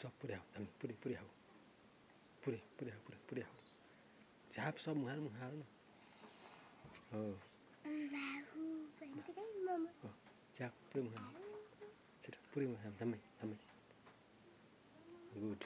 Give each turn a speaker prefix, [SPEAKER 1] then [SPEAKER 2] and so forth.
[SPEAKER 1] सब पुर्याऊ हामी पुरै पुर्याऊ पुरै पुर्याऊ पुरै पुर्याऊ झाप सब मुहार मुहार न। हो। झाप पुरै मुहार। छिटो पुरै मुहार जम्मै जम्मै गुड